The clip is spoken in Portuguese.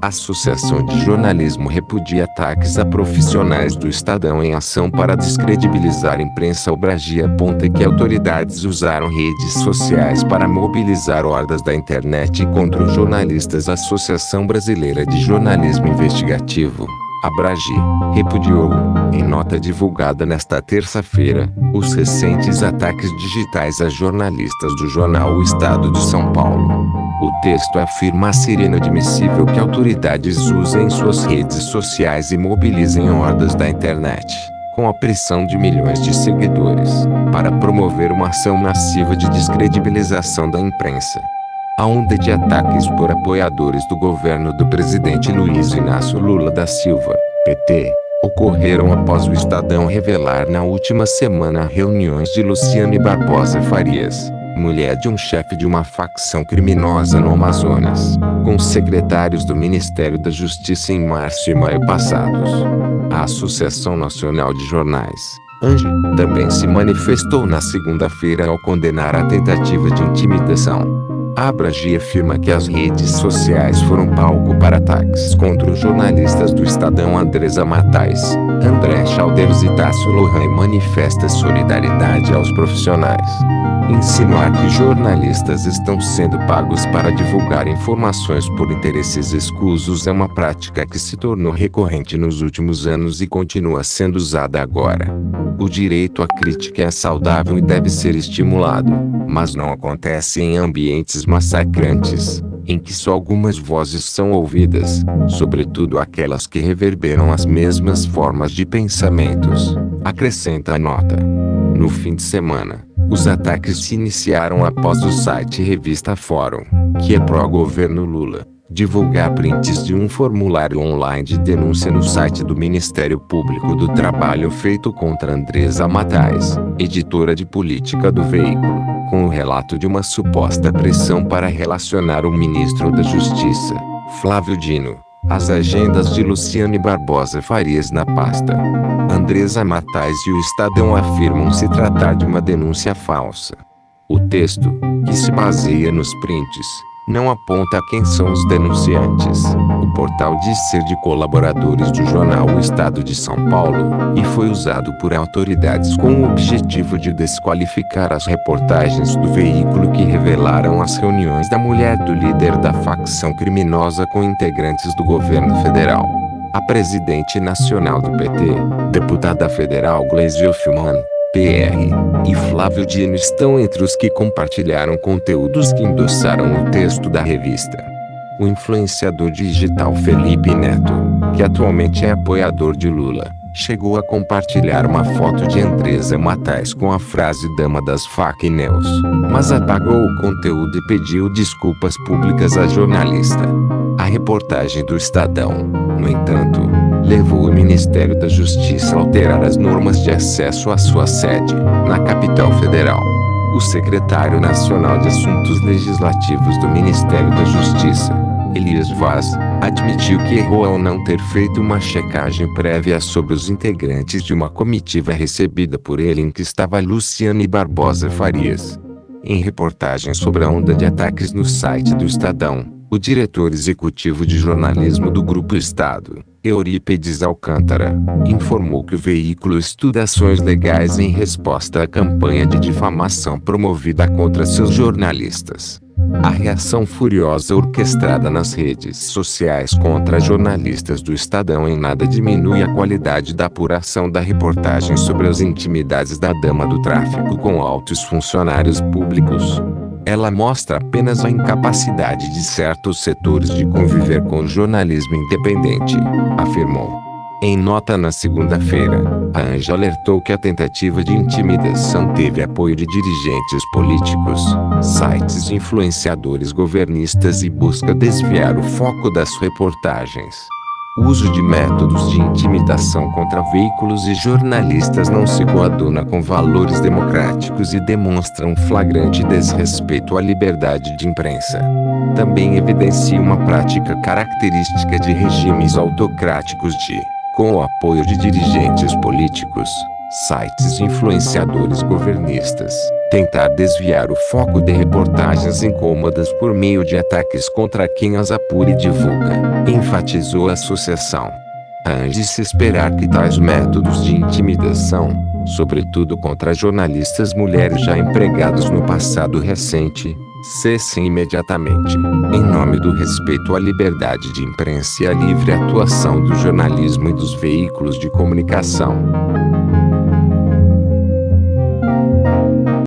Associação de Jornalismo repudia ataques a profissionais do Estadão em ação para descredibilizar imprensa. O Bragia aponta que autoridades usaram redes sociais para mobilizar hordas da internet contra os jornalistas. Associação Brasileira de Jornalismo Investigativo a Bragi, repudiou, em nota divulgada nesta terça-feira, os recentes ataques digitais a jornalistas do jornal O Estado de São Paulo. O texto afirma ser inadmissível que autoridades usem suas redes sociais e mobilizem hordas da internet, com a pressão de milhões de seguidores, para promover uma ação massiva de descredibilização da imprensa. A onda de ataques por apoiadores do governo do presidente Luiz Inácio Lula da Silva, PT, ocorreram após o Estadão revelar na última semana reuniões de Luciane Barbosa Farias, mulher de um chefe de uma facção criminosa no Amazonas, com secretários do Ministério da Justiça em março e maio passados. A Associação Nacional de Jornais, ANJE, também se manifestou na segunda-feira ao condenar a tentativa de intimidação Abragi afirma que as redes sociais foram palco para ataques contra os jornalistas do Estadão Andresa Matais, André Chaldeiros e Tássio Lohan manifesta solidariedade aos profissionais. Insinuar que jornalistas estão sendo pagos para divulgar informações por interesses escusos é uma prática que se tornou recorrente nos últimos anos e continua sendo usada agora. O direito à crítica é saudável e deve ser estimulado, mas não acontece em ambientes massacrantes, em que só algumas vozes são ouvidas, sobretudo aquelas que reverberam as mesmas formas de pensamentos, acrescenta a nota. No fim de semana, os ataques se iniciaram após o site Revista Fórum, que é pró-governo Lula, divulgar prints de um formulário online de denúncia no site do Ministério Público do Trabalho feito contra Andresa Matais, editora de política do veículo com o relato de uma suposta pressão para relacionar o ministro da Justiça, Flávio Dino, às agendas de Luciane Barbosa Farias na pasta. Andresa Matais e o Estadão afirmam se tratar de uma denúncia falsa. O texto, que se baseia nos prints, não aponta quem são os denunciantes. O portal diz ser de colaboradores do jornal O Estado de São Paulo e foi usado por autoridades com o objetivo de desqualificar as reportagens do veículo que revelaram as reuniões da mulher do líder da facção criminosa com integrantes do governo federal. A presidente nacional do PT, deputada federal Gleisi Hoffmann, PR, e Flávio Dino estão entre os que compartilharam conteúdos que endossaram o texto da revista. O influenciador digital Felipe Neto, que atualmente é apoiador de Lula, chegou a compartilhar uma foto de Andresa Matais com a frase Dama das Fake News, mas apagou o conteúdo e pediu desculpas públicas à jornalista. A reportagem do Estadão, no entanto, levou o Ministério da Justiça a alterar as normas de acesso à sua sede, na capital federal. O secretário nacional de Assuntos Legislativos do Ministério da Justiça, Elias Vaz, admitiu que errou ao não ter feito uma checagem prévia sobre os integrantes de uma comitiva recebida por ele em que estava Luciane Barbosa Farias. Em reportagem sobre a onda de ataques no site do Estadão, o diretor executivo de jornalismo do Grupo Estado, Eurípedes Alcântara, informou que o veículo estuda ações legais em resposta à campanha de difamação promovida contra seus jornalistas. A reação furiosa orquestrada nas redes sociais contra jornalistas do Estadão em nada diminui a qualidade da apuração da reportagem sobre as intimidades da dama do tráfico com altos funcionários públicos. Ela mostra apenas a incapacidade de certos setores de conviver com o jornalismo independente, afirmou. Em nota na segunda-feira, a Anja alertou que a tentativa de intimidação teve apoio de dirigentes políticos, sites influenciadores governistas e busca desviar o foco das reportagens. Uso de métodos de intimidação contra veículos e jornalistas não se coaduna com valores democráticos e demonstra um flagrante desrespeito à liberdade de imprensa. Também evidencia uma prática característica de regimes autocráticos de, com o apoio de dirigentes políticos, sites e influenciadores governistas, tentar desviar o foco de reportagens incômodas por meio de ataques contra quem as apura e divulga, enfatizou a associação. Há de se esperar que tais métodos de intimidação, sobretudo contra jornalistas mulheres já empregados no passado recente, cessem imediatamente, em nome do respeito à liberdade de imprensa e à livre atuação do jornalismo e dos veículos de comunicação.